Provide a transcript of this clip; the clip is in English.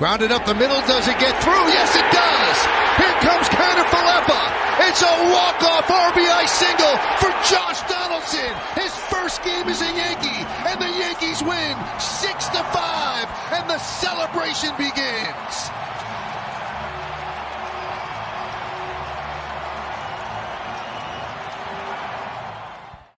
Grounded up the middle. Does it get through? Yes, it does. Here comes Kiner-Falefa. It's a walk-off RBI single for Josh Donaldson. His first game as a Yankee, and the Yankees win six to five, and the celebration begins.